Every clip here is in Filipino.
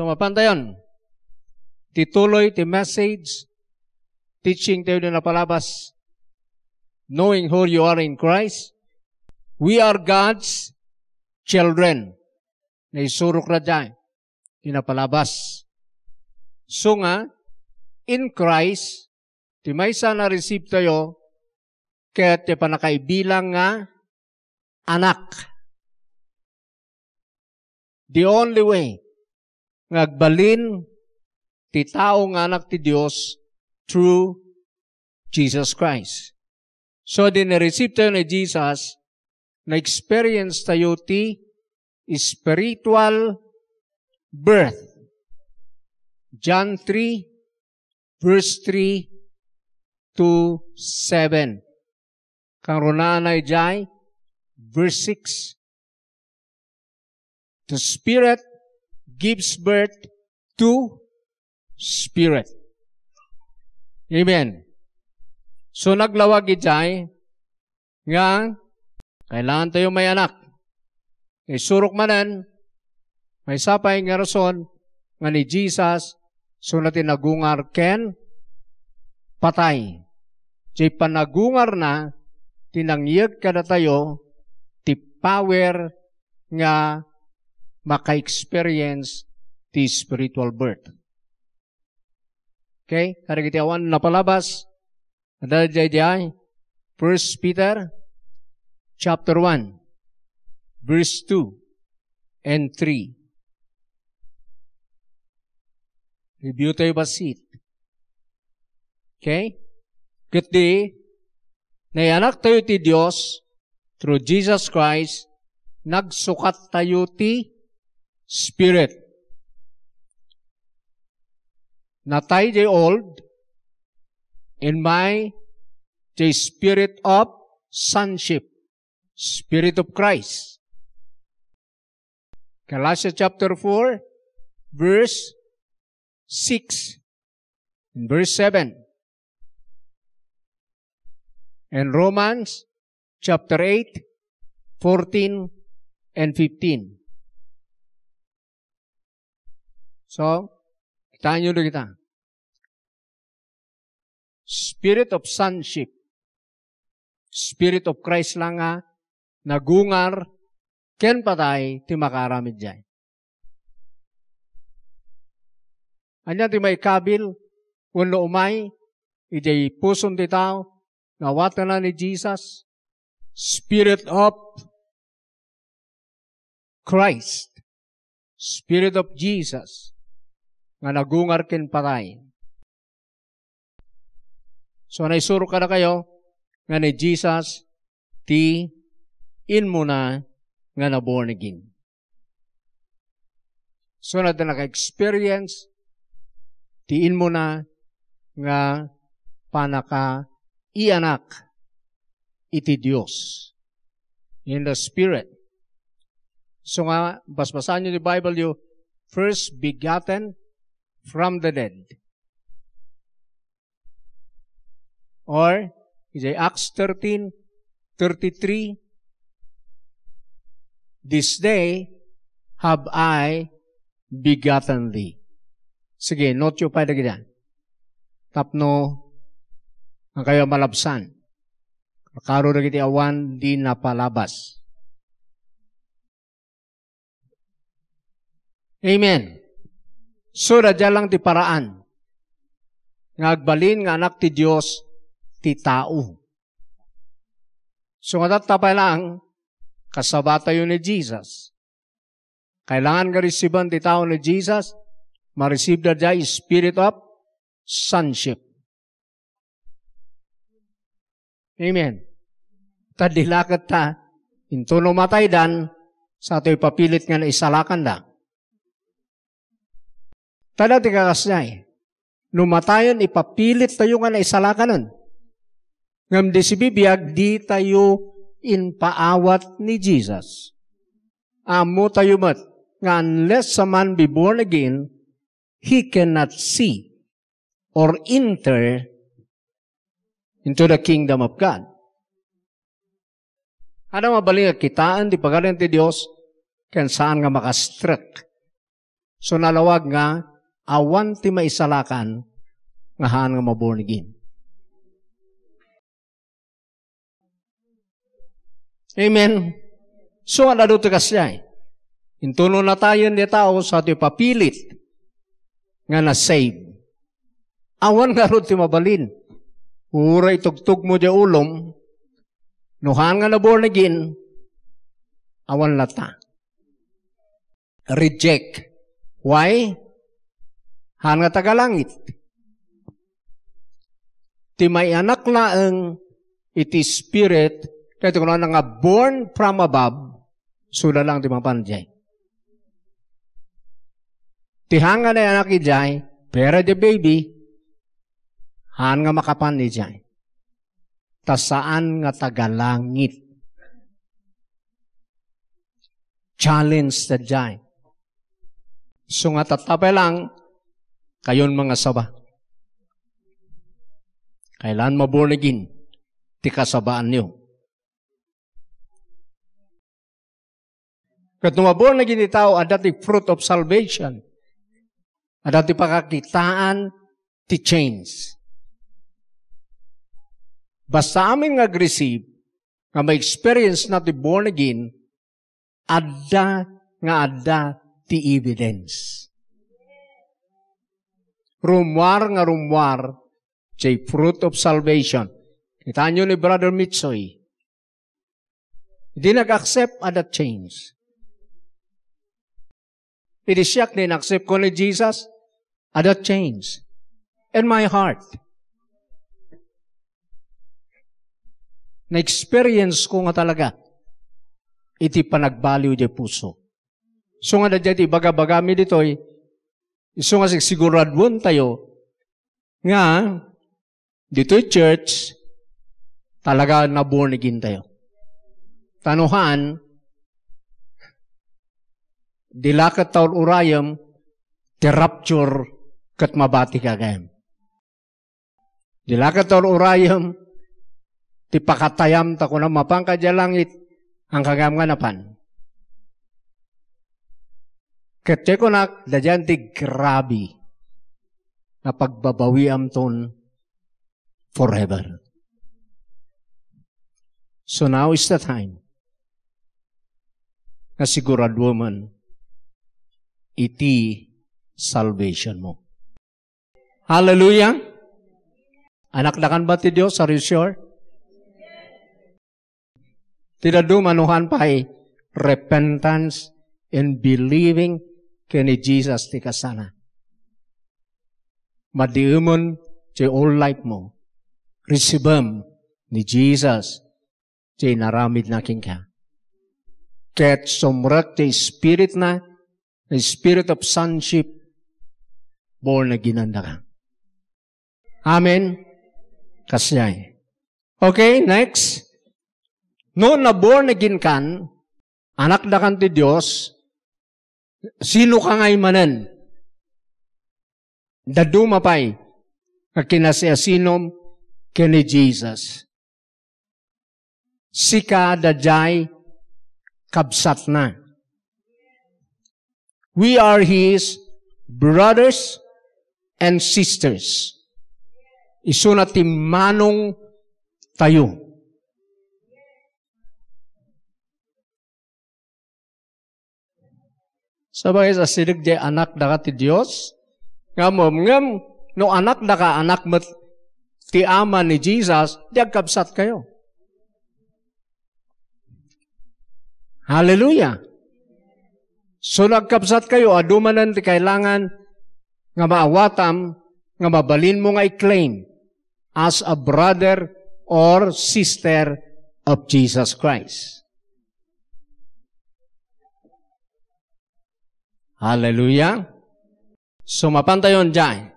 So mapantayon. Tituloy ti message, teaching tayo na napalabas, knowing who you are in Christ. We are God's children. Na isurok na dyan. Tinapalabas. So nga, in Christ, ti may sana receive tayo, kaya ti panakaibilang nga anak. The only way ngagbalin ti tao nga anak ti Dios through Jesus Christ. So, din na-receive tayo ni Jesus, na-experience tayo ti spiritual birth. John 3, verse 3 to 7. Kang runanay jay, verse 6. The Spirit gives birth to Spirit. Amen. So naglawag ijay nga kailangan tayo may anak. Kay surok manan, may sapay nga rason nga ni Jesus so natin nagungar ken patay. Di panagungar na, tinangyag ka tayo, ti power nga maka-experience ti spiritual birth. Okay? Kada kita awan napalabas, ada jay 1 Peter chapter 1 verse 2 and 3. Review tayo basit. Okay? Kundi, nayanak tayo ti Diyos through Jesus Christ, nagsukat tayo ti Spirit. Natay jay old, in my the spirit of sonship, spirit of Christ. Galatians chapter 4, verse 6, and verse 7. And Romans chapter 8, 14, and 15. So, kitaan nyo kita. Spirit of sonship. Spirit of Christ lang nga, nagungar, ken patay, ti makaramid dyan. Anya ti may kabil, uno umay, iti puson ti tao, nawatan na ni Jesus, Spirit of Christ, Spirit of Jesus, nga nagungar ken patay. So, naisuro ka na kayo, nga ni Jesus, ti in mo na nga na born again. So, na naka-experience, tiin mo na nga panaka ianak iti Diyos in the Spirit. So nga, basbasan nyo di Bible yung first begotten from the dead. Or, is Acts 13, 33, This day have I begotten thee. Sige, note yung pa na Tapno, ang kayo malabsan. Karo na kiti awan, di napalabas. Amen. So, radya lang ti paraan. Ngagbalin nga anak ti Diyos, ti tao. So, nga pa lang, kasabata yun ni Jesus. Kailangan nga resiban ti tao ni Jesus, ma-receive na dya spirit of sonship. Amen. Tadilakat ta, into matay dan, sa ito'y papilit nga na isalakan da. Tada ti kakasnay, numatayon ipapilit tayo nga na isalakan nun. Ngam di si bibiyag, di tayo inpaawat ni Jesus. Amo tayo mat, nga unless a man be born again, he cannot see or enter into the kingdom of God. Ano mabaling kitaan, di pagaling ti Diyos, kan saan nga makastrek So nalawag nga, awan ti maisalakan, nga haan nga maborn again. Amen. So, ano doon kasya eh. Intuno na tayo ni tao sa ito papilit nga na-save. Awan nga ron ti mabalin. Ura itugtog mo di ulom, nuhan nga na born again, awan lata. Reject. Why? Han nga tagalangit. Ti may anak na ang iti spirit, kaya kung ano nga born from above, sula lang ti mapanjay. Tihanga na anak ijay, pero the baby, han nga makapan ni jay. Ta saan nga tagalangit. Challenge sa jay. So nga tatapay lang, kayon mga saba. Kailan maborn again, ti kasabaan niyo. Kat maborn again tao, adati fruit of salvation. Adati pakakitaan, ti change. Basta amin nga receive, nga may experience na ti born again, adda nga adda ti evidence. Rumwar nga rumwar, jay fruit of salvation. Kita nyo ni Brother Mitsoy. Hindi nag-accept at change. It is siyak na in-accept ko ni Jesus at that change. In my heart. Na-experience ko nga talaga iti panagbaliw di puso. So nga na dyan, baga-bagami dito, iso nga siguradwon tayo, nga, dito church, talaga na born again tayo. Tanuhan, dilakat taon urayam, ti rapture kat mabati kagayam. Dilakat taon urayam, ti pakatayam ta ko na mapang langit, ang kagam nga napan. Kete ko na, dadyan ti grabe na pagbabawi am ton forever. So now is the time na sigurado man iti salvation mo. Hallelujah! Anak na ba ti Diyos? Are you sure? Tidadu manuhan pa ay repentance and believing kini Jesus ti kasana. Madiumon ti all life mo. Receive ni Jesus ti naramid na king ka. Ket sumrak ti spirit na, the spirit of sonship, born na ginanda ka. Amen? Kasyay. Okay, next. No na born again kan, anak na kan ti Diyos, sino ka ngay manan? Daduma pa'y, kakinasiasinom kini Jesus. Sika dajay kabsat na. We are His brothers and sisters. Iso na timanong tayo. Sabay sa silig di anak da ti Diyos. Ngamom, ngam, no anak da ka anak mat ti ama ni Jesus, di agkabsat kayo. Hallelujah. So nagkabsat kayo, adumanan ti kailangan nga maawatam, nga mabalin mo nga i-claim as a brother or sister of Jesus Christ. Hallelujah. So mapantayon dyan.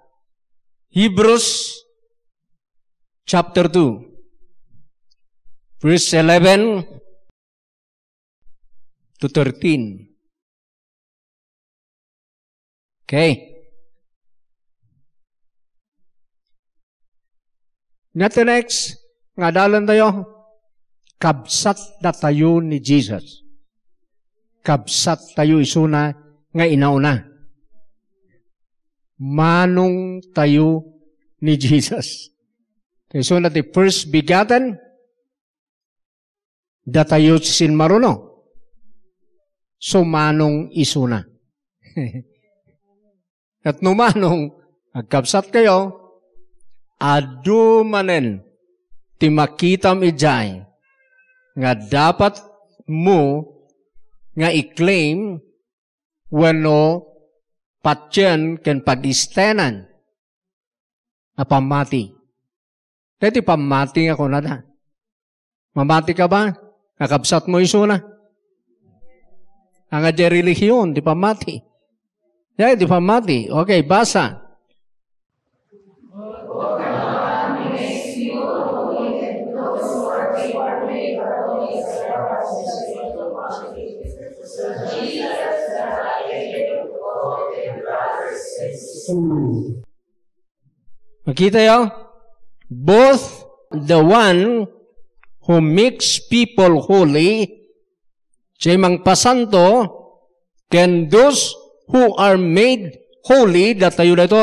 Hebrews chapter 2 verse 11 to 13. Okay. Neto next, nga dalan tayo, kabsat na tayo ni Jesus. Kabsat tayo isuna nga inauna. manong tayo ni Jesus. So na the first begotten, datayo sin maruno. So manong isuna. At numanong, agkapsat kayo, adu manen, ti makitam ijay, nga dapat mo nga i-claim wano patyen ken pag-istenan na pamati. Dati pamati ako na da. Mamati ka ba? Nakabsat mo iso na. Ang adya relihiyon, di pamati. Yeah, di pamati. Okay, basa. Makita yo? Both the one who makes people holy, siya mang pasanto, can those who are made holy, datayo na ito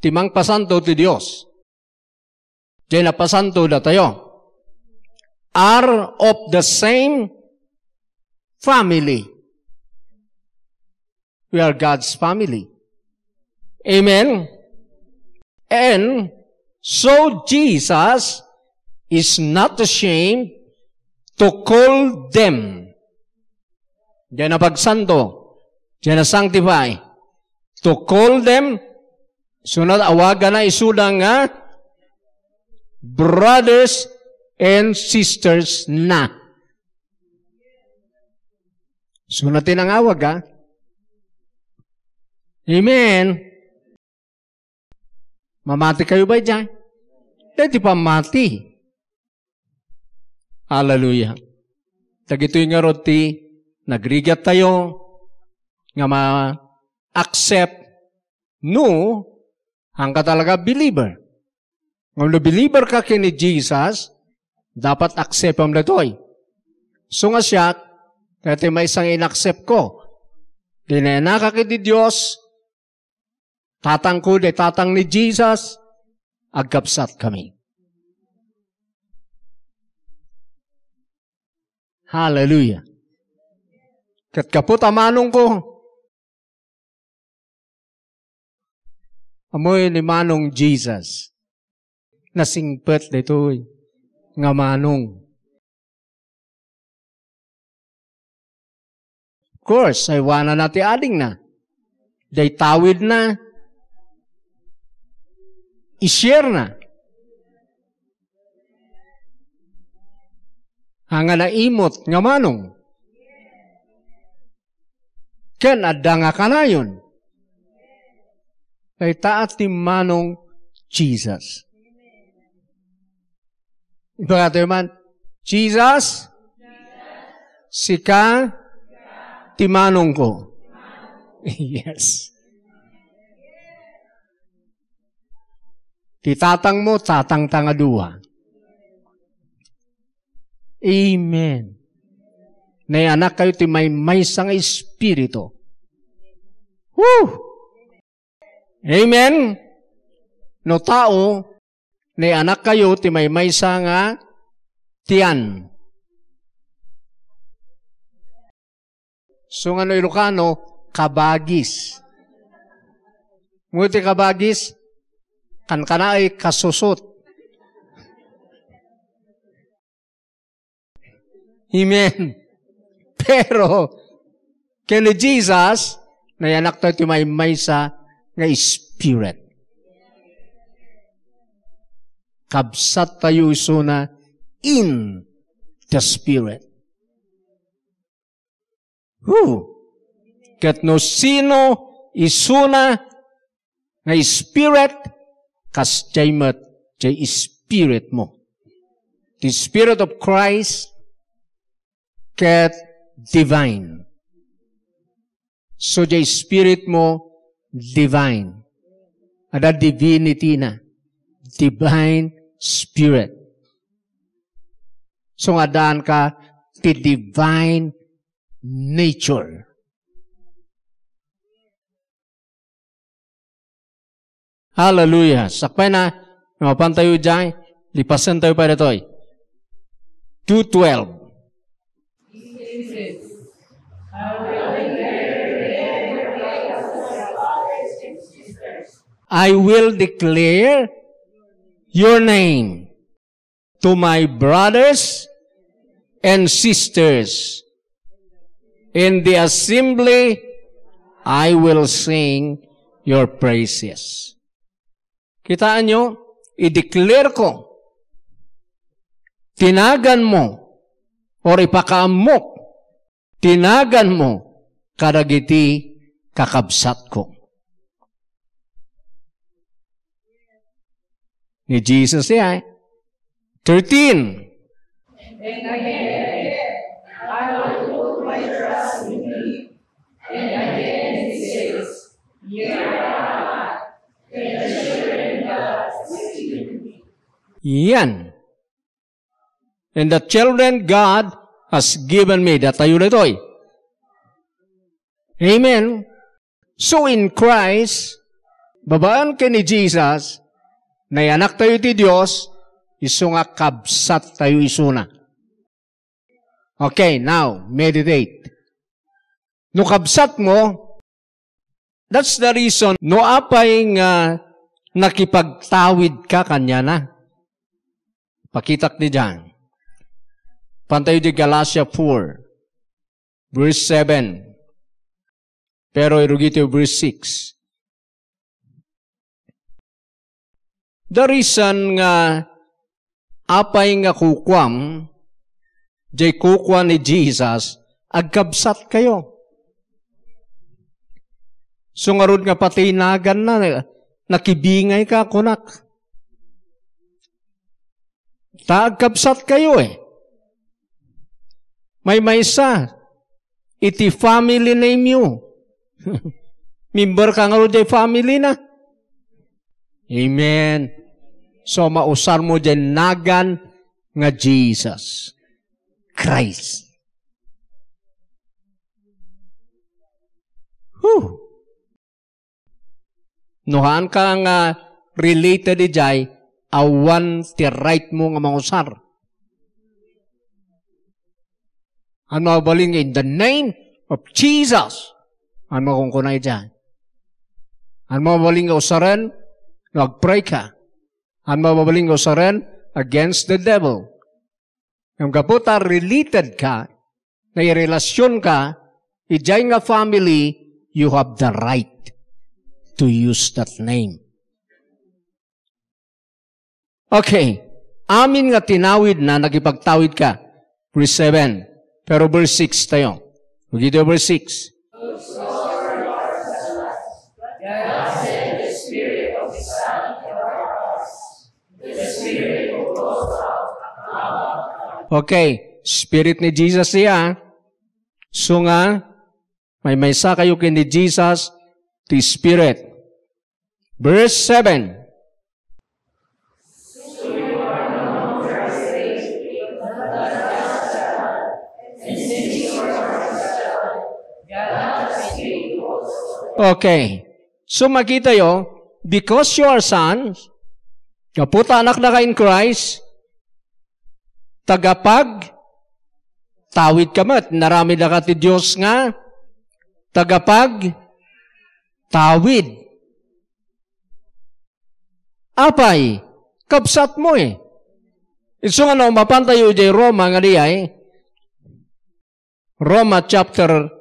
timang pasanto ti Diyos. Siya na pasanto datayo. Are of the same family. We are God's family. Amen? And so Jesus is not ashamed to call them. Diyan na pagsanto. Diyan na sanctify. To call them, sunod awagan na isuda nga, brothers and sisters na. Sunod ang awag ha. Amen. Mamati kayo ba dyan? Dati pa mati. Hallelujah. Tagitoy nga roti, nagrigat tayo, nga ma-accept no, ang ka talaga believer. Kung believer ka kini Jesus, dapat accept ang datoy. So nga siya, kaya may isang in-accept ko. Dinenaka kiti Diyos, Tatang ko, de tatang ni Jesus, agkapsat kami. Hallelujah. Kat kaput amanong ko, amoy ni manong Jesus, nasingpet dito nga manong. Of course, ay wana natin ading na. Day tawid na, i-share na. Hanga imot nga manong. Ken adda nga kanayon. Kay taat ti manong Jesus. Iba ka man, Jesus, sika, timanong ko. yes. Ti tatang mo, tatang tangadua. Amen. Nay anak kayo ti may may sang espiritu. Woo! Amen. No tao, nay anak kayo ti may may nga tiyan. So nga no Ilocano, kabagis. Nguti kabagis, kan kana ay kasusot. Amen. Pero, kini Jesus, na yanak tayo may may sa nga spirit. Kabsat tayo isuna in the spirit. Who? Kat no sino isuna nga spirit kas jaymat jay spirit mo. The Spirit of Christ ket divine. So jay spirit mo divine. Ada divinity na. Divine Spirit. So nga ka ti divine nature. Hallelujah. Sakpay na, mapan tayo dyan, lipasan tayo pa dito. 2.12. I will declare your name to my brothers and sisters. In the assembly, I will sing your praises. Kitaan nyo, i-declare ko, tinagan mo, or ipakaamok, tinagan mo, kadagiti kakabsat ko. Ni Jesus siya. 13. Yan. And the children God has given me. Datayo na ito eh. Amen. So in Christ, babaan ka ni Jesus, na anak tayo ti Diyos, iso nga kabsat tayo isuna. Okay, now, meditate. No kabsat mo, that's the reason, no apay nga nakipagtawid ka kanya na. Pakitak ni Jan. Pantayo di Galatia 4, verse 7. Pero irugito verse 6. The reason nga apay nga kukwam, jay kukwa ni Jesus, agkabsat kayo. So nga nga patinagan na, nakibingay ka kunak. Taagkabsat kayo eh. May maysa, iti family name you. Member ka nga rin family na. Amen. So mausar mo dyan nagan nga Jesus. Christ. Whew. Nuhaan ka nga related di jay, awan ti right mo nga mausar. Ano baling in the name of Jesus. Ano kung kunay dyan? Ano baling usaran? Nag-pray ka. Ang mababaling usaran against the devil. Yung kaputa, related ka, na relasyon ka, ijay nga family, you have the right to use that name. Okay. Amin nga tinawid na, nagipagtawid ka. Verse 7. Pero verse 6 tayo. Magito verse 6. Okay, Spirit ni Jesus siya. So nga, may may sa kayo kay ni Jesus, the Spirit. Verse 7. Okay. So makita yo, because you are sons, kaputa anak na ka in Christ, tagapag, tawid ka mat, narami na ka ti Diyos nga, tagapag, tawid. Apay, kapsat mo eh. Iso nga no, mapantayo di Roma nga di ay, Roma chapter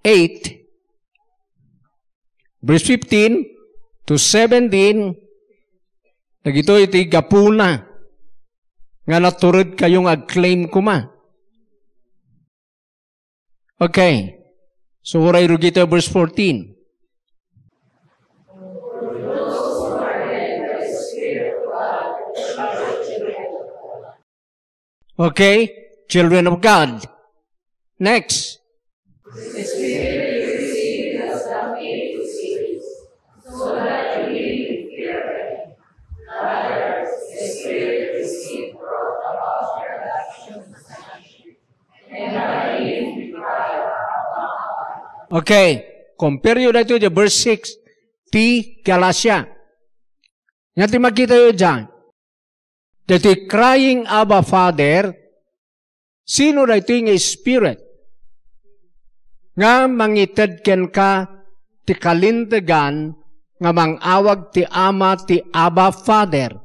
8, verse 15 to 17, nagito iti gapuna, nga naturod kayong ag-claim kuma. Okay. So, uray rugito verse 14. Okay? Children of God. Next. Okay. Compare you that to the verse 6. ti Galacia. Nga ti makita yun dyan. Dati crying Abba Father, sino na ito yung Spirit? Nga mangited ken ka ti kalindagan nga mangawag ti Ama ti Abba Father.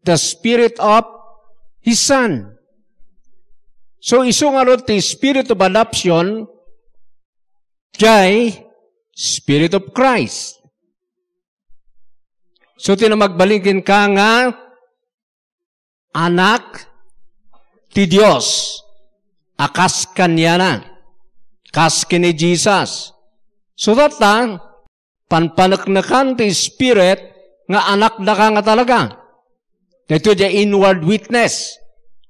The Spirit of His Son. So iso nga ti Spirit of Adoption, jay Spirit of Christ. So tinamagbalikin ka nga anak ti Dios. Akas kanya na. Kas kini Jesus. So that lang, panpanaknakan ti Spirit nga anak na ka nga talaga. Ito the inward witness.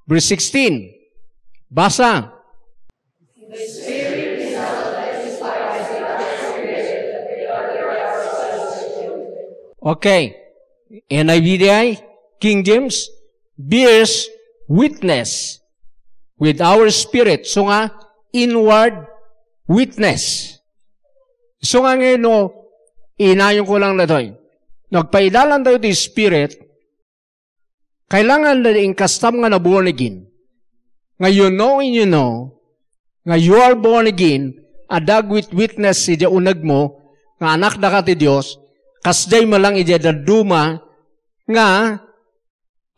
Verse 16. Basa. Okay. NIVDI, King James, bears witness with our spirit. So nga, inward witness. So nga ngayon, no, inayon ko lang na ito. Nagpaidalan tayo di spirit, kailangan na custom nga na born again. Ngayon, knowing you know, nga you are born again, adag with witness si unag mo, nga anak na ka ti Diyos, kasday mo lang ija duma nga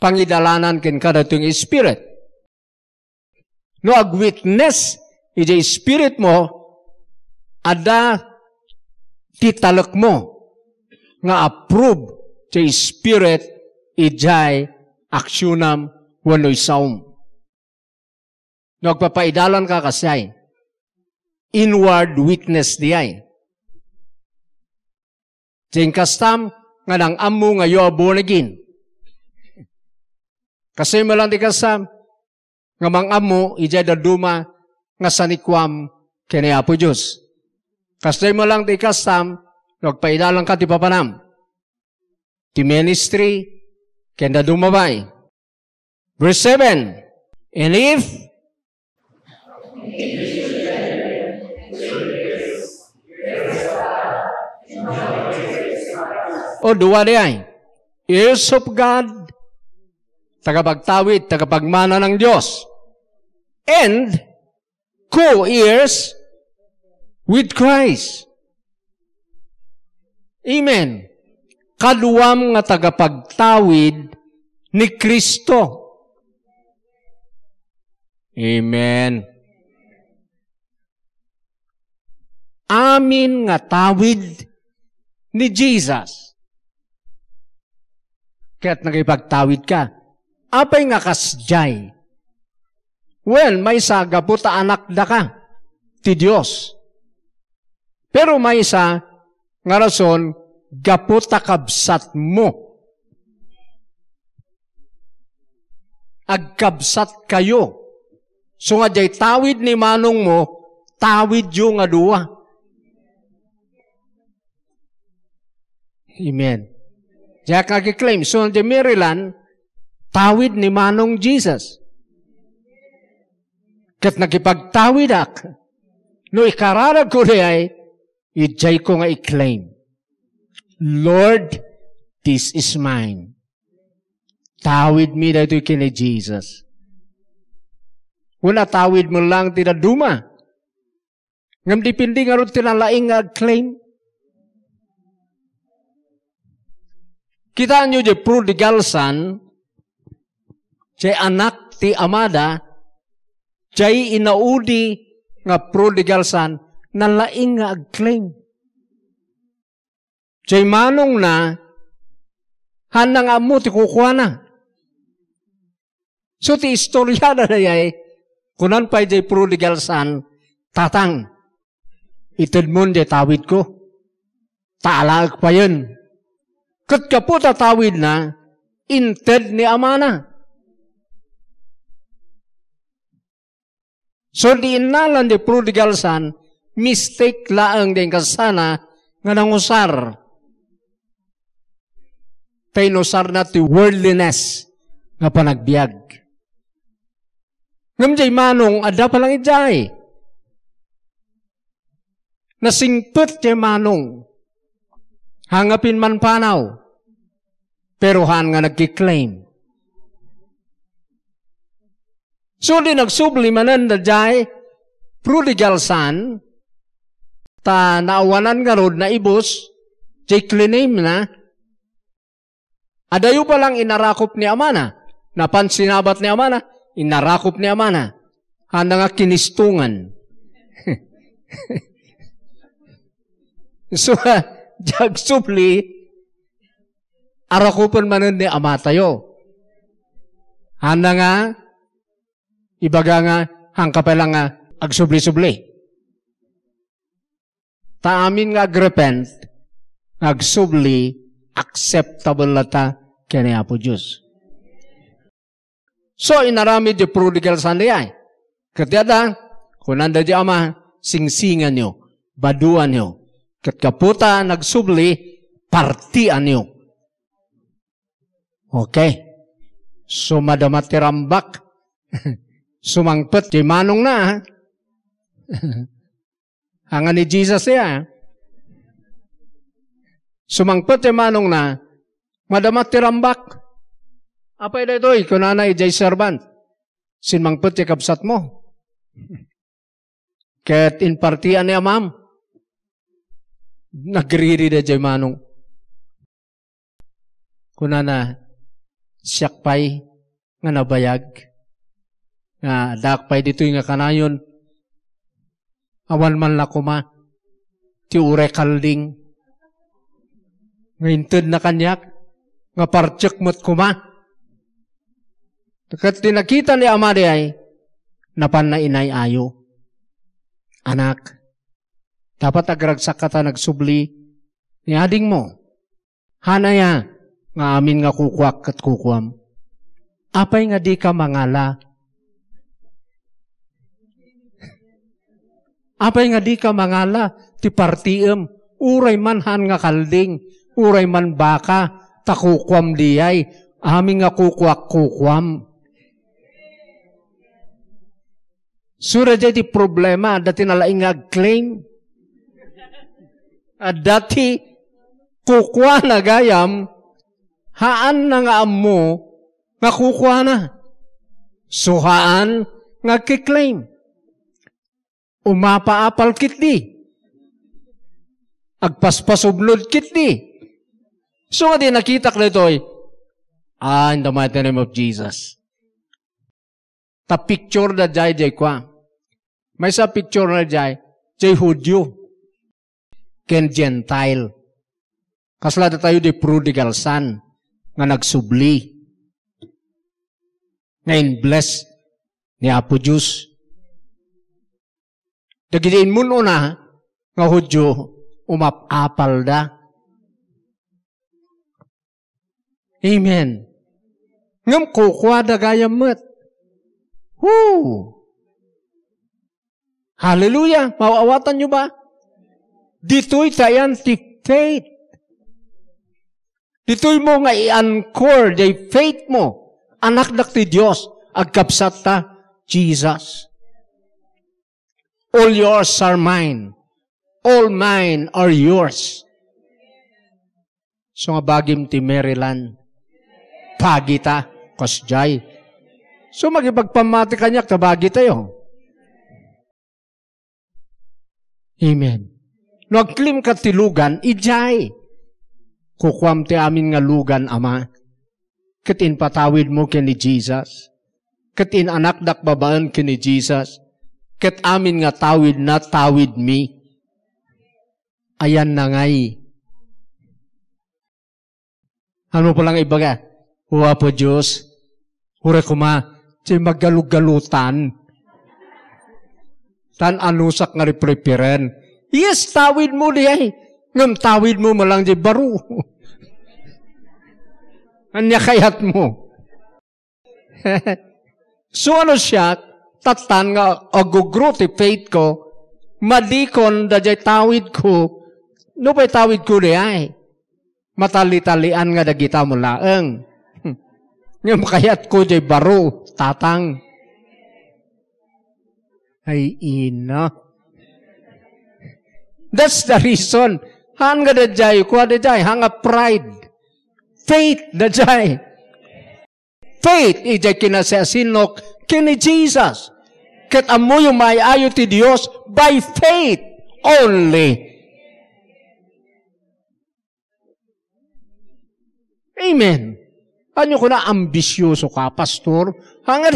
pangidalanan ken kada ting spirit. No ag witness ija spirit mo ada titalak mo nga approve sa spirit ijay aksyon wano'y saum. Nagpapaidalan ka kasay. Inward witness diyay. Jing kastam nga nang amu nga yo born again. Kasi malang kasam nga mang amu ija daduma nga sanikwam kini Apo Diyos. Kasi mo lang di kasam nagpaidalang ka ti papanam. Ti ministry kenda dumabay. Verse 7. And if o duwa di ay. Ears of God, tagapagtawid, tagapagmana ng Diyos. And, co-ears with Christ. Amen. Kaduwam nga tagapagtawid ni Kristo. Amen. Amin nga tawid ni Jesus. Kaya't nagipagtawid ka. Apay nga kasjay. Well, may isa gaputa anak da ka. Ti Diyos. Pero may isa nga rason gaputa kabsat mo. Agkabsat kayo. So nga jay tawid ni manong mo, tawid yung nga duwa. Amen. Diya kakiklaim. So, di Maryland, tawid ni Manong Jesus. Kat nakipagtawid ak, no ikararag ko ay, ijay ko nga i-claim. Lord, this is mine. Tawid mi na ito kini Jesus. Una tawid mo lang tinaduma. Ngam dipindi nga rin tinalaing nga claim. Kita nyo di prodigal son, jay anak ti amada, jay inaudi nga prodigal son, nalaing nga agclaim. Jay manong na, hanang amo ti kukuha na. So ti istorya na na yay, kunan pa jay prodigal son, tatang, itid mo tawid ko. Taalag pa yun. Kat kapo tatawid na, inted ni amana. So di inalan di prodigal son, mistake laang din kasana nga nangusar. Tainusar na ti worldliness nga panagbiag. Ngam jay manong, ada pa lang ijay. Nasingpet jay manong. Hangapin man panaw. Pero han nga nagkiklaim. So di nagsubli manan da jay prodigal son ta naawanan nga rod na ibos jay claim na adayo pa lang inarakop ni Amana. Napansinabat ni Amana, inarakop ni Amana. Handa nga kinistungan. so, jag supli, arakupan manan ni ama tayo. Handa nga, ibaga nga, hangka pa lang nga, agsubli-subli. Ta amin nga agrepent, agsubli, acceptable lata kaya po Diyos. So, inarami di prodigal son di ay. Katiada, kunanda di ama, singsingan nyo, baduan nyo. Kat kaputa nagsubli, partian nyo. Okay. So, madamat tirambak. Sumangpet, di manong na. Hangan ni Jesus siya. Sumangpet, di manong na. Madamat tirambak. Apa ito ito? Kunanay, jay servant. Sinmangpet, di kapsat mo. Ket inpartian niya ma'am. Nagriri da jay manong. Kuna na siyak pay nga nabayag. Nga dakpay dito nga kanayon. Awan man la kuma. Ti ure kalding. Ngayon na kanyak. Nga partsyak mo't kuma. Kat tinakita ni ama di ay napan na inay ayo anak, dapat agragsak ka ta nagsubli ni ading mo. Hanaya, nga amin nga kukwak at kukwam. Apay nga di ka mangala. Apay nga di ka mangala, ti partiem, uray man han nga kalding, uray man baka, takukwam diyay, amin nga kukwak kukwam. Sura jadi problema dati nalaing claim. At dati kukwa na gayam haan na nga mo nga kukwa na. So haan nga kiklaim. Umapa-apal kit di. Agpaspasublod kit di. So nga di nakita ko ito ah, in the mighty name of Jesus. Ta picture da jay jay kwa. May sa picture na jay, jay Hudyo, ken Gentile. Kasla tayo di prodigal son, nga nagsubli. Ngayon bless ni Apo Diyos. Dagidiin mo na, nga Hudyo, umapapal da. Amen. Ngam kukuha da gayam mat. Woo! Hallelujah! Mauawatan nyo ba? Dito'y scientific faith. Dito'y mo nga i-anchor day faith mo. Anak dak ti Diyos. Agkapsat ta, Jesus. All yours are mine. All mine are yours. So nga bagim ti Maryland. Pagita. Kasjay. So magipagpamati kanyak, tabagi tayo. Amen. Nagklim ka tilugan, ijay. Kukwam ti amin nga lugan, Ama. Katin patawid mo kini Jesus. Katin anak dak babaan kini Jesus. Kat amin nga tawid na tawid mi. Ayan na ngay. Ano pa lang ibaga? Huwa po Diyos. Hura kuma. Di maggalugalutan tan anusak nga preparen. Yes, tawid mo di ay. Ngam tawid mo malang di baro. Anya kayat mo. so ano siya, tatan nga agugro ti faith ko, madikon da jay tawid ko, no pa'y tawid ko di ay. Matali-talian nga dagita mo laeng. Ngam kayat ko jay baro, tatang ay ina. That's the reason. Han nga dajay, kuha dajay, hanga pride. Faith dajay. Faith, ijay kinasasinok, kini Jesus. Kat amo yung may ayo ti Dios by faith only. Amen. Ano ko na ambisyoso ka, pastor? Hangar,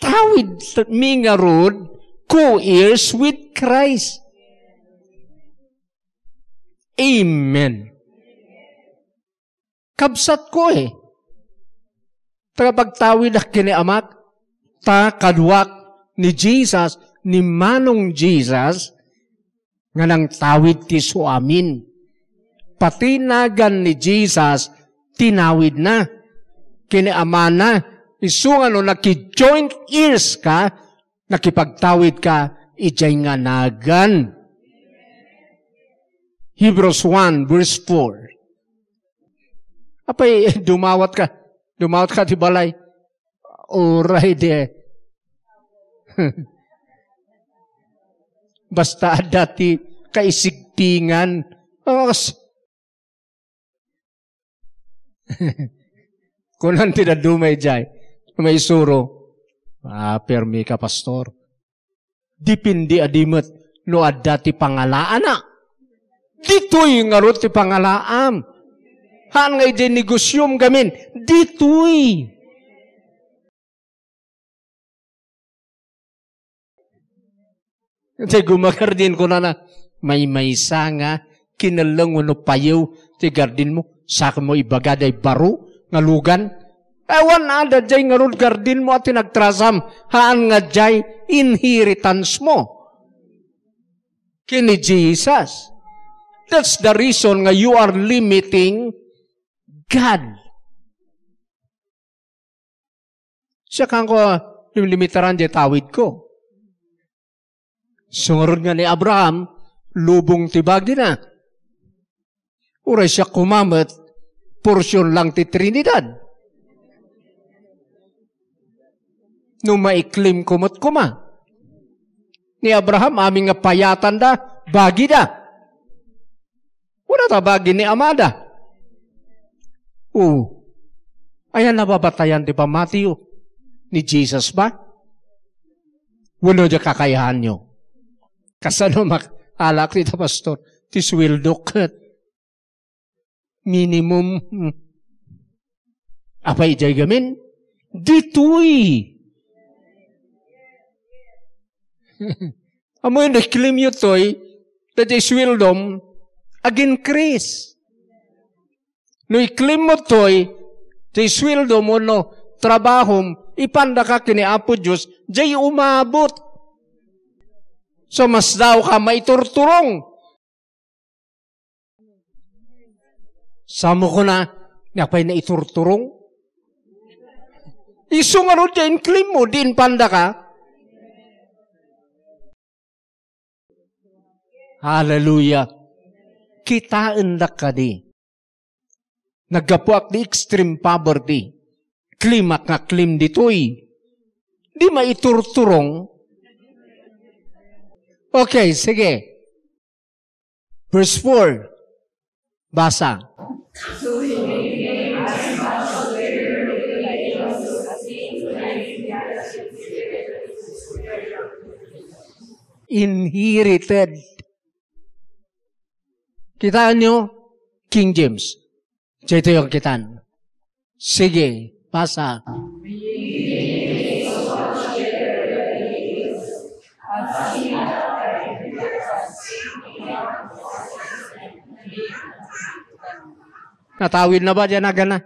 tawid mi nga road, co-heirs with Christ. Amen. Kabsat ko eh. Tagapagtawid na kini amak, ta kadwak ni Jesus, ni manong Jesus, nga nang tawid ti so amin. Patinagan ni Jesus, tinawid na. Kini ama na. Isungan no, naki-joint ears ka, nakipagtawid ka, ijay nga nagan. Hebrews 1 verse 4. Apay, dumawat ka. Dumawat ka ti balay. Oray de. Basta dati kaisigtingan. Oh, Kunan ti dumay jay. May suro. Ah, permi ka, pastor. Dipindi adimot no adda ti pangalaan na. Dito'y nga ro ti pangalaam. Haan nga iti negosyum gamin. Dito'y. Kasi gumakardin ko na na, may maysa nga, kinalang no payaw, ti gardin mo, sa mo ibagaday baro, nga lugan. Ewan na, da jay nga ron gardin mo at tinagtrasam, haan nga jay inheritance mo. Kini Jesus. That's the reason nga you are limiting God. Siya kang ko, limitaran di tawid ko. Sungarod nga ni Abraham, lubong tibag din na. Uray siya kumamat, porsyon lang ti Trinidad. Nung maiklim kumot kuma. Ni Abraham, aming nga payatan da, bagi da. Wala ta bagi ni Amada. Oo. Ayan nababatayan di ba Matthew? Ni Jesus ba? Wala dya kakayahan nyo. Kasano mak alak ni pastor? Ti sweldo kat. Minimum. Hmm. Apa ijay gamin? Ditoy. Amo yung naklim yun to'y, tadi swildom, agin Chris. No iklim mo to'y, ti sweldo mo no, trabahom, ipanda ka kini Apo Diyos, jay umabot. So mas daw ka maiturturong. Samo ko na, napay na iturturong. Isungaro dyan, klim mo, din panda ka. Hallelujah. Kitaan na ka di. Naggapuak di extreme poverty. Klimat nga klim ditoy. Di maiturturong. Okay, sige. Verse 4. Basa. Inherited. Kitaan nyo? King James. Kitaan. Sige, basa. Natawid na ba dyan na gana?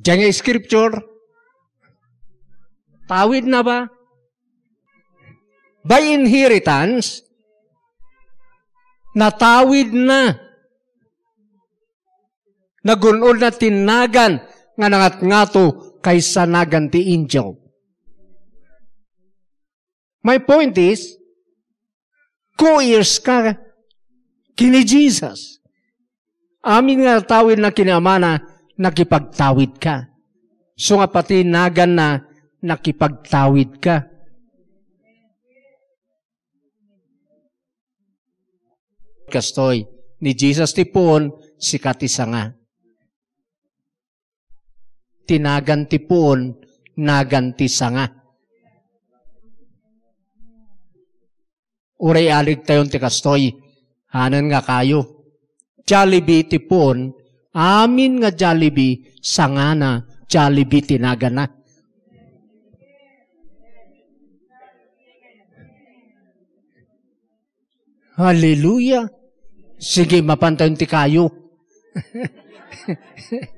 Diyan scripture. Tawid na ba? By inheritance, natawid na. Nagunod na tinagan nga nangat ngato kaysa nagan ti angel. My point is, co-heirs ka kini Jesus. Amin nga tawid na kinamana, nakipagtawid ka. So nga pati nagan na nakipagtawid ka. kastoy. Ni Jesus tipon, si katisanga. Tinaganti poon, naganti sanga. Uray alig tayon ti hanan nga kayo. Jollibee tipon, amin nga Jollibee, sangana, Jollibee tinagana. Hallelujah! Sige, mapantayon ti kayo.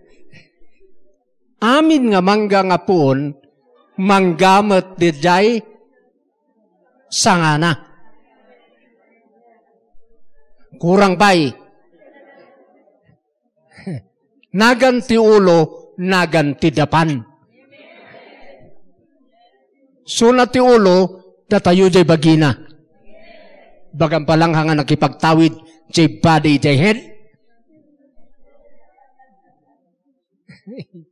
Amin nga mangga nga poon, manggamot di jay sangana. Kurang pay. Naganti ulo, naganti dapan. Suna ti ulo, datayo jay bagina. Bagang palang hanga nakipagtawid jay body jay head.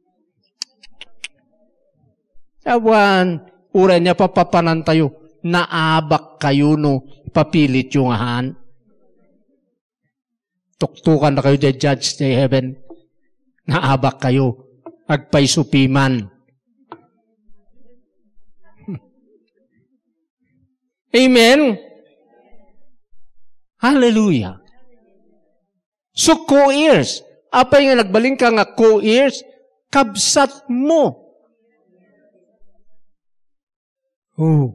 Sabuan, ura niya papapanan tayo, naabak kayo no, papilit yung ahan. Tuktukan na kayo di judge di heaven. Naabak kayo, agpaisupiman. Amen? Hallelujah. So, co-ears. Apay nga nagbaling ka nga co-ears, kabsat mo. Oh.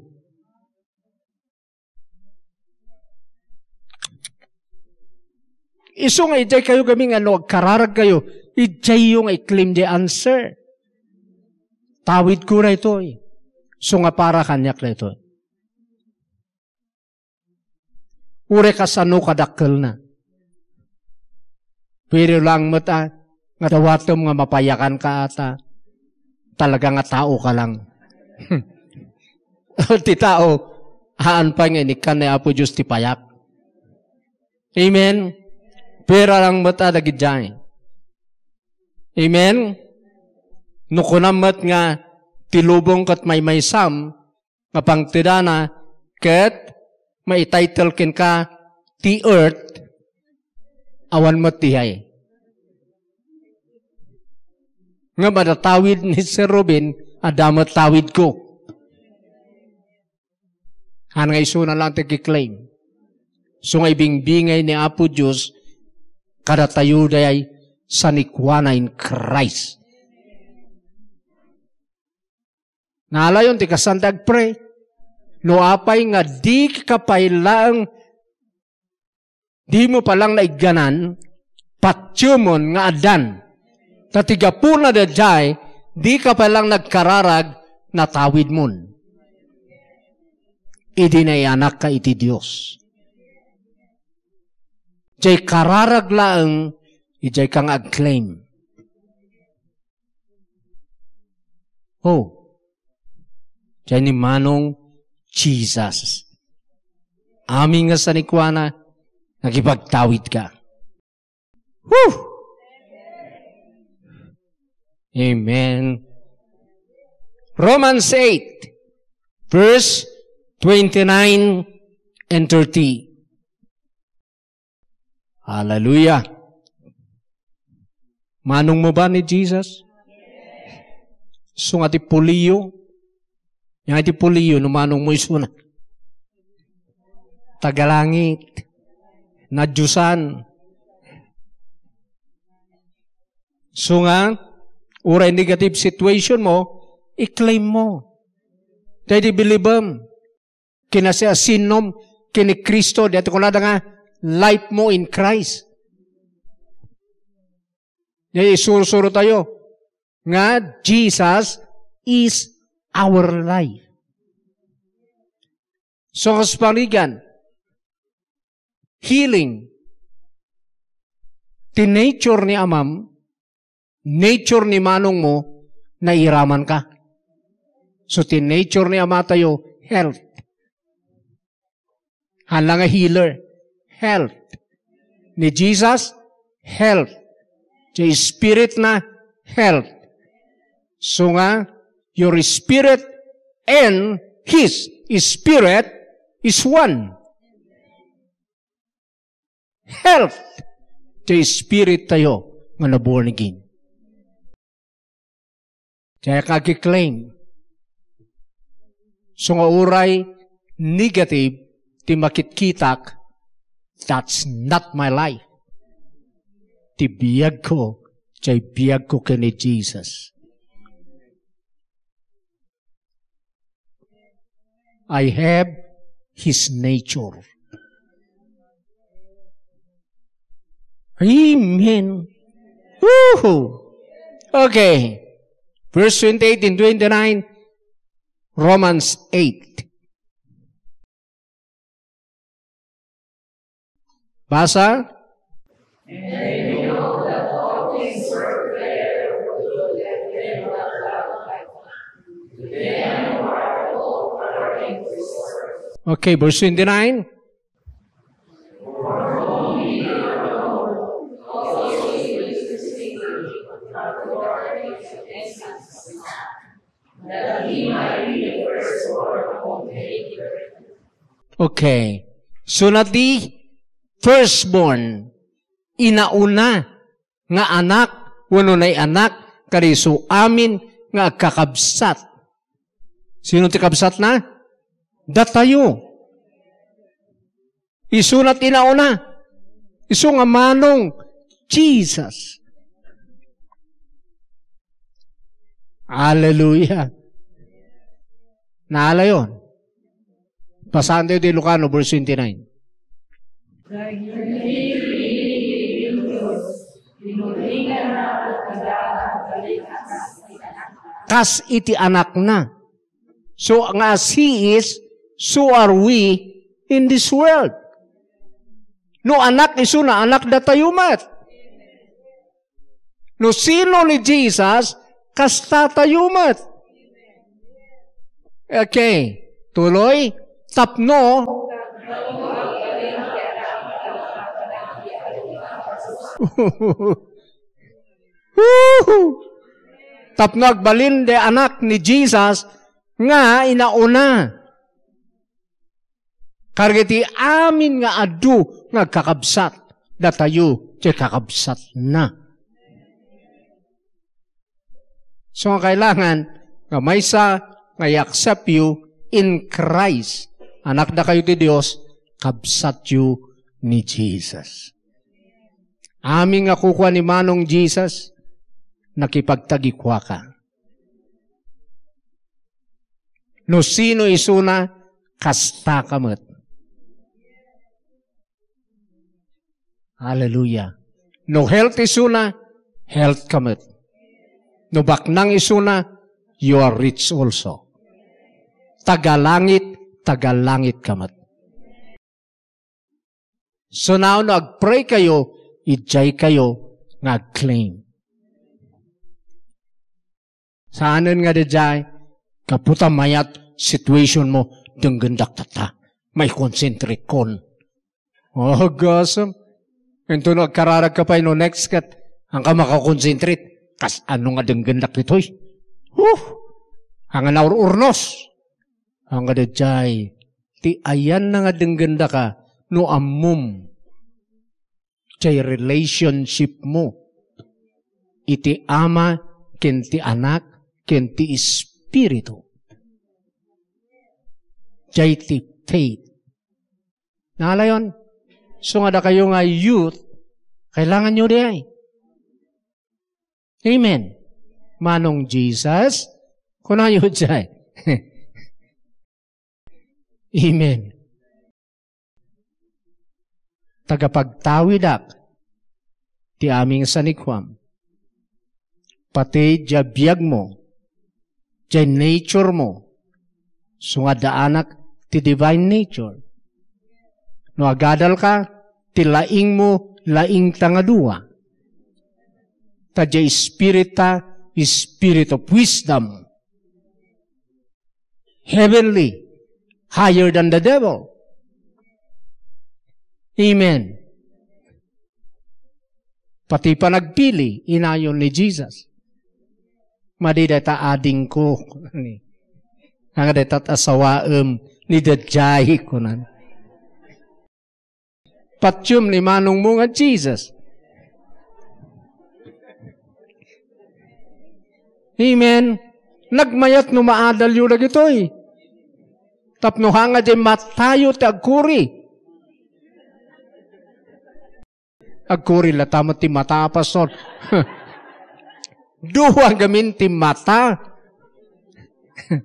Iso nga ijay kayo gaming ano, kararag kayo, ijay yung i-claim the answer. Tawid ko na ito eh. So nga para kanyak na ito. Ure ka sa no kadakkel na. Pero lang mata, nga dawatom nga mapayakan ka ata. Talaga nga tao ka lang. ti tao, haan pa nga ni kanay apo Diyos ti payak. Amen? Pera lang mata dagid dyan. Amen? Nukunamat nga tilubong kat may may sam, nga pangtidana, kat may title kin ka ti earth, awan mo tihay. Nga madatawid ni Sir Robin, adamat tawid ko. Han nga iso na lang tagi-claim. So nga ibingbingay ni Apo Diyos, kada tayo day sanikwana in Christ. Naalayon, ti kasandag pray. No apay nga di kapay lang, di mo palang naigganan, patyumon nga adan. Tatiga po na dadjay, di ka palang nagkararag, natawid mon idinayanak ka iti Diyos. Jay kararag laang, ijay kang ag-claim. Oh, jay ni Manong Jesus. Aming nga sa nikwana, nagipagtawid ka. Whew! Amen. Romans 8, verse 29 and 30. Hallelujah. Manong mo ba ni Jesus? So nga ti puliyo. Yang ti puliyo, numanong mo isuna. Tagalangit. Nadyusan. So nga, uray negative situation mo, i-claim mo. Dahil di bilibam kina si asinom, kini Kristo, dito ko nga, life mo in Christ. Yan isurusuro tayo. Nga, Jesus is our life. So, kaspanigan, healing, ti nature ni amam, nature ni manong mo, nairaman ka. So, ti nature ni ama tayo, health. Hala nga healer. Health. Ni Jesus, health. Sa spirit na, health. So nga, your spirit and His spirit is one. health to spirit tayo nga na born again. Kaya kagi-claim. So nga uray negative ti makitkitak, that's not my life. Ti biyag ko, chay biyag ko kini Jesus. I have His nature. Amen. Woohoo! Okay. Verse 28 and 29, Romans 8. Basa? Okay, verse 29. Okay. So na di firstborn, inauna nga anak, wano na'y anak, kariso amin nga kakabsat. Sino ti kabsat na? Datayo. Isunat inauna. Isu nga manong Jesus. Hallelujah. Naala yun. Tayo di Lucano, verse 29. Kas iti anak na. So, nga as He is, so are we in this world. No anak iso na anak da tayumat. No sino ni Jesus, kas tatayumat. Okay. Tuloy, tapno, Tapnog balin de anak ni Jesus nga inauna. Kargiti amin nga adu nga kakabsat datayo ti kakabsat na. So ang kailangan nga may sa nga accept you in Christ. Anak na kayo ti Diyos, kabsat you ni Jesus. Aming nga kukuha ni Manong Jesus, nakipagtagikwa ka. No sino isuna, kasta kamot. Hallelujah. No health isuna, health kamot. No baknang isuna, you are rich also. Tagalangit, tagalangit kamot. So now, nag-pray kayo, ijay kayo nga claim. Saanan nga dijay, kaputa mayat situation mo, denggendak tata. May concentrate kon. Oh, gasam. Ito nagkararag ka pa no next kat, ang ka makakonsentrate. Kas ano nga denggendak ito'y. Huh! Ang naururnos. Ang nga dijay, ti ayan na nga denggenda ka, no amum chay relationship mo. Iti ama, ken ti anak, ken ti espiritu. Chay ti faith. Naala yun? So nga da kayo nga youth, kailangan nyo di ay. Amen. Manong Jesus, kunayo jay. Amen tagapagtawidak ti aming sanikwam. Pati jabiyag mo, jay nature mo, sungadaanak ti divine nature. No agadal ka, ti laing mo, laing tangadua. Ta jay spirit ta, spirit of wisdom. Heavenly, higher than the devil. Amen. Pati pa nagpili, inayon ni Jesus. Madidata ading ko. Ang datat asawaem ni dadjay ko nan. patyum ni manong mo nga Jesus. Amen. Nagmayat no maadal yun na gitoy. Tapno hanga di matayo ti agkuri. Agkuri la tama ti mata, pastor. Duwa gamin ti mata.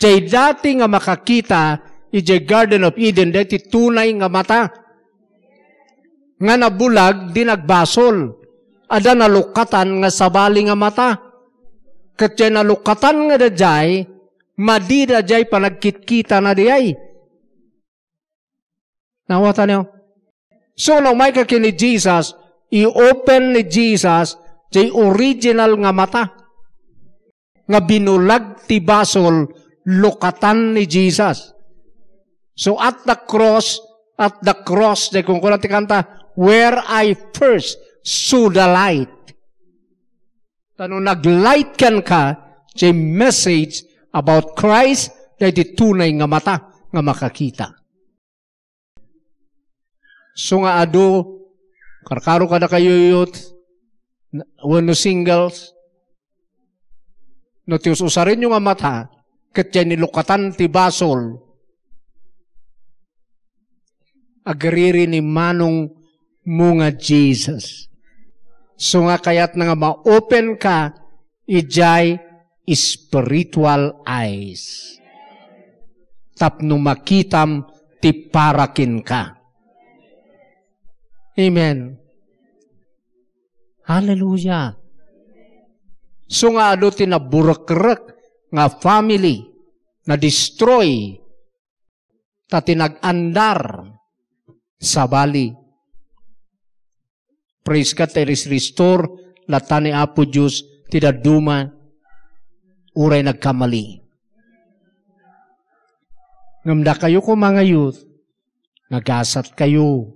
Jay dati nga makakita, ijay Garden of Eden, dati tunay nga mata. Nga nabulag, di nagbasol. Ada nalukatan nga sabali nga mata. Katya nalukatan nga dajay, madi dajay panagkitkita na diyay. Nawata niyo? So, nung may kakini Jesus, i-open ni Jesus, jay original nga mata. Nga binulag ti basol, lukatan ni Jesus. So at the cross, at the cross, de kung kulang ti kanta, where I first saw the light. Tano naglight kan ka, di message about Christ, di tunay nga mata, nga makakita. So nga ado, karkaro kada kayo youth, wano singles, no ti usarin nyo nga mata, Katya nilukatan ti basol. Agriri ni manong mga Jesus. So nga kayat nga ma-open ka, ijay spiritual eyes. Tapno makitam ti parakin ka. Amen. Hallelujah. So nga ado tinaburak-rak nga family na destroy ta tinag-andar sa bali. Praise God, there is restore latani Apo Diyos tidaduma uray nagkamali. Ngamda kayo ko mga youth, nagasat kayo,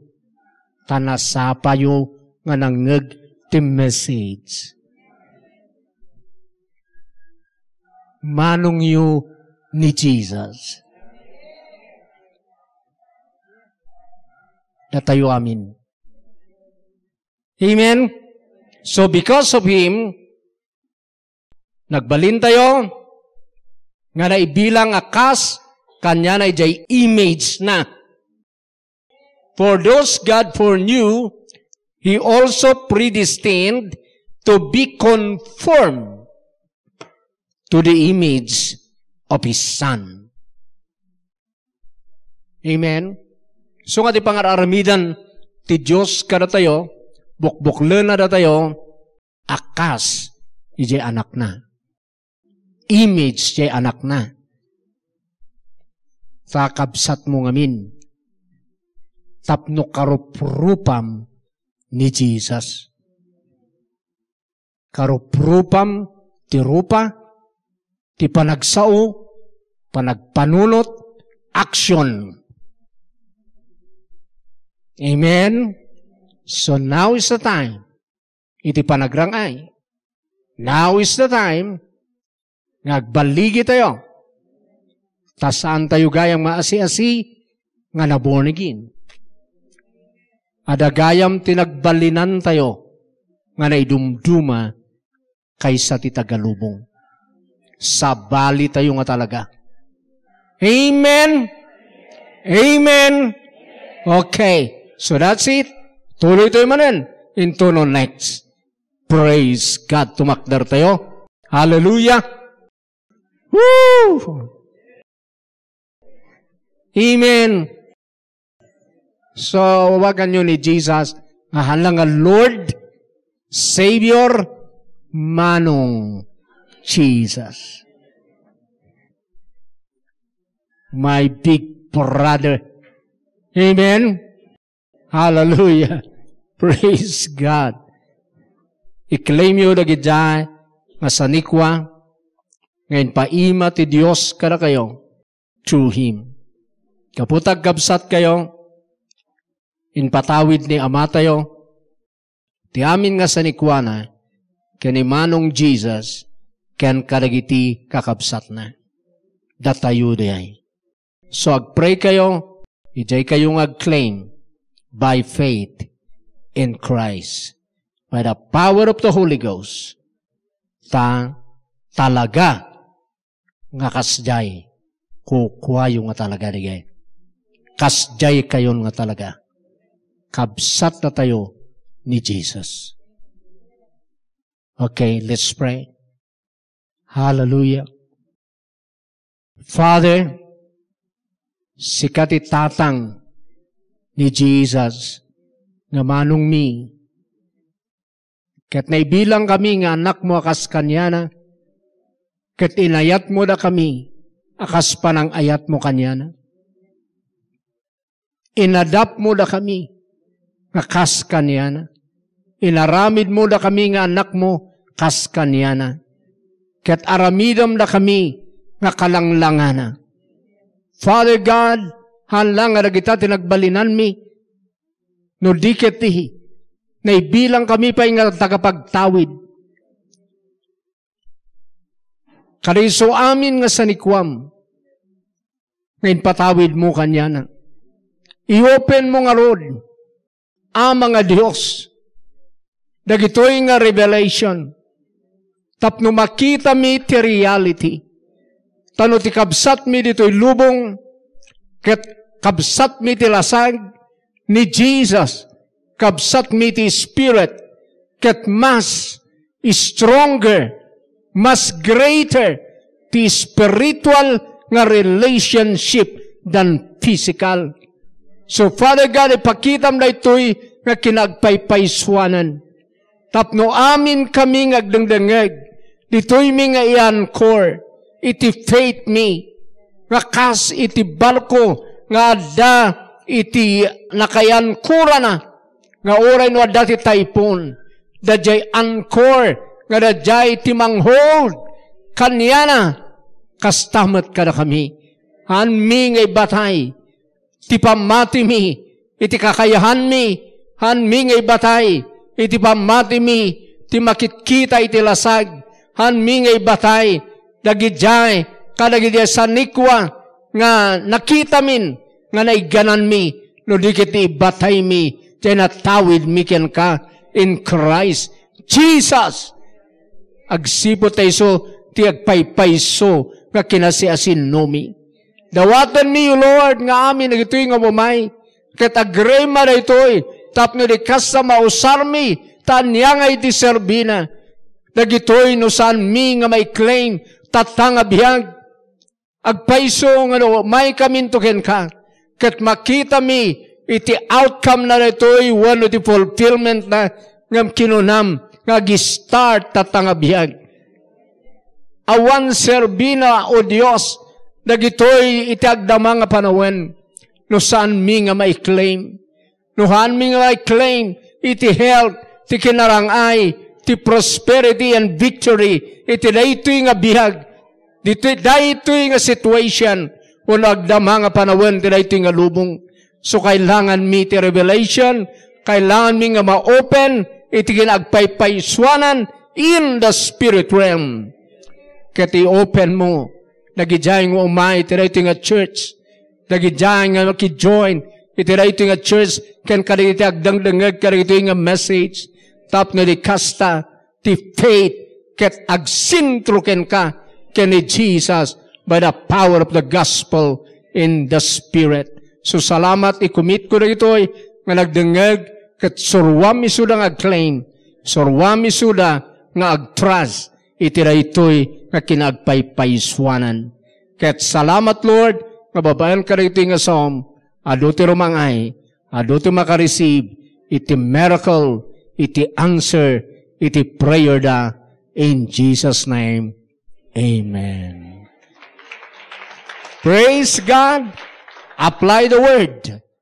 tanasapa yo nga nangag ti message. manong yu ni Jesus. Natayo amin. Amen? So because of Him, nagbalin tayo, nga naibilang akas, kanya na ijay image na. For those God foreknew, He also predestined to be conformed to the image of His Son. Amen? So nga di pangararamidan ti Diyos kada tayo, bukbukle na da tayo, akas, ijay anak na. Image, jay anak na. Sa kabsat mo ngamin, tapno karuprupam ni Jesus. Karuprupam ti rupa, ti panagsao, panagpanunot, action. Amen? So now is the time. Iti panagrangay. Now is the time. Nagbaligi tayo. Tasaan tayo gayang maasi-asi nga na born again. Adagayam tinagbalinan tayo nga naidumduma kaysa ti tagalubong. Sabali tayo nga talaga. Amen? Amen? Okay. So that's it. Tuloy tayo manin. Into no next. Praise God. Tumakdar tayo. Hallelujah. Woo! Amen. So, wawagan nyo ni Jesus, mahalang nga Lord, Savior, Manong. Jesus. My big brother. Amen? Hallelujah. Praise God. I-claim yun na gidya nga sanikwa ngayon paima ti Dios kada kayo through Him. Kaputag kabsat kayo, inpatawid ni Ama tayo, ti amin nga sanikwana, kani manong Jesus, ken kadagiti kakabsat na. Datayo day. So agpray kayo, ijay kayong agclaim by faith in Christ. By the power of the Holy Ghost, ta talaga nga kasjay kukwayo nga talaga digay. Kasjay kayon nga talaga. Kabsat na tayo ni Jesus. Okay, let's pray. Hallelujah. Father, sikat itatang ni Jesus nga manong mi. Kat naibilang kami nga anak mo akas kanya na, kat inayat mo da kami, akas pa ng ayat mo kanya na. Inadapt mo da kami, akas kanya na. Inaramid mo da kami nga anak mo, kas kanya na. Kat aramidam na kami nga kalanglangana. Father God, hanlang nga kita tinagbalinan mi, no dikit tihi, naibilang kami pa nga tagapagtawid. Kariso amin nga sanikwam, ngayon patawid mo kanya na. I-open mo nga Lord, ang mga Diyos, dagitoy nga revelation, Tapno makita mi ti reality. Tano ti kabsat mi dito'y lubong, ket kabsat mi ti lasag ni Jesus, kabsat mi ti Spirit, ket mas stronger, mas greater ti spiritual nga relationship than physical. So Father God, ipakitam na ito'y nga kinagpaypayswanan. Tapno amin kami ngagdangdangag, Dito'y mi nga iyan core, iti faith mi, nga kas iti balko, nga adda iti nakayan kura na, nga oray no adda ti taipon, dajay anchor, nga dajay ti manghold, kanya na, kastamat ka na kami. Han mi ngay batay, ti pamati mi, iti kakayahan mi, han mi ngay batay, iti pamati mi, ti makitkita iti lasag, han mingay batay, dagidjay, kadagidya sa nikwa, nga nakita min, nga naiganan mi, no dikit batay mi, tiyan tawid mi ken ka, in Christ Jesus. Agsipo tayo so, ti agpaypayso, nga kinasiasin no mi. Dawatan mi, Lord, nga amin, nagitoy nga bumay, ket agrema na ito'y, tapno di kasa mausar mi, tanya nga iti serbina, Dagitoy no saan mi nga may claim tatanga biyag. Agpaiso nga no, may kamintukin ka. Kat makita mi, iti outcome na ito'y of the fulfillment na ngam kinunam nga gistart tatanga biyag. Awan serbina o Dios, dagitoy iti agdama nga panawen, no saan mi nga may claim. No han mi nga may claim, iti health, ti kinarangay, ti prosperity and victory. Iti daytoy nga bihag. Dito daytoy nga situation. Uno agdama nga panawin ti daytoy nga lubong. So kailangan mi ti revelation. Kailangan mi nga ma-open. Iti ginagpaypayswanan in the spirit realm. Kati open mo. Nagidjay nga umay ti daytoy nga church. Nagidjay nga makijoin. Iti daytoy nga church. Ken kaditi agdangdangag kaditi nga message tapno di kasta ti faith ket agsintro ken ka ken ni Jesus by the power of the gospel in the Spirit. So salamat, ikumit ko na ito'y nga nagdengeg ket surwami suda nga agclaim, surwami suda nga agtrust, itira ito'y nga kinagpaypayswanan. Ket salamat Lord, nga babayan ka rito nga som, ado ti rumangay, ado ti makareceive, iti miracle, iti answer, iti prayer da, in Jesus' name, Amen. Praise God. Apply the word.